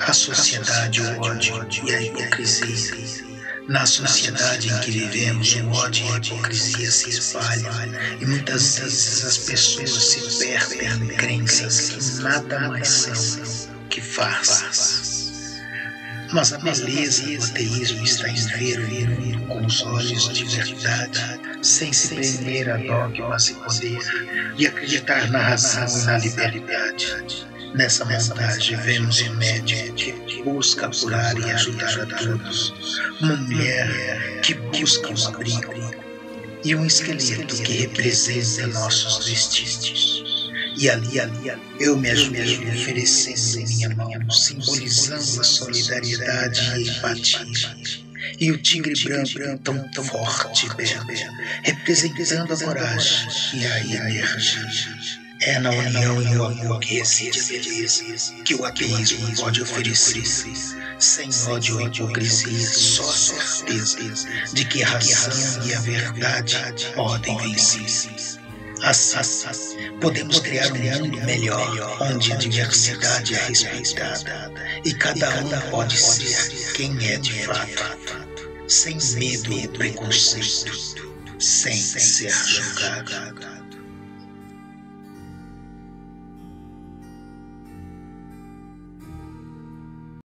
A sociedade, o ódio e a hipocrisia. Na sociedade em que vivemos, o ódio e a hipocrisia se espalham e muitas vezes as pessoas se perdem em crenças que nada mais são que farsas. Mas a beleza do ateísmo está em ver o mundo com os olhos de verdade, sem se prender a dogmas e poder, e acreditar na razão e na liberdade. Nessa montagem vemos um médico que busca curar e ajudar a todos, uma mulher que busca um abrigo. e um esqueleto que representa nossos vestígios. E ali, ali, ali, eu me ajoelho oferecendo minha mão, simbolizando a solidariedade e empatia. E o tigre branco tão forte e belo, representando a coragem e a energia. É na união e no amor que reside a beleza que o ateísmo pode oferecer. Sem ódio ou hipocrisia, só certeza de que a razão e a verdade podem vencer. Assim, podemos criar um mundo melhor, onde a diversidade é respeitada e cada um pode ser quem é de fato, sem medo ou preconceito, sem ser julgado.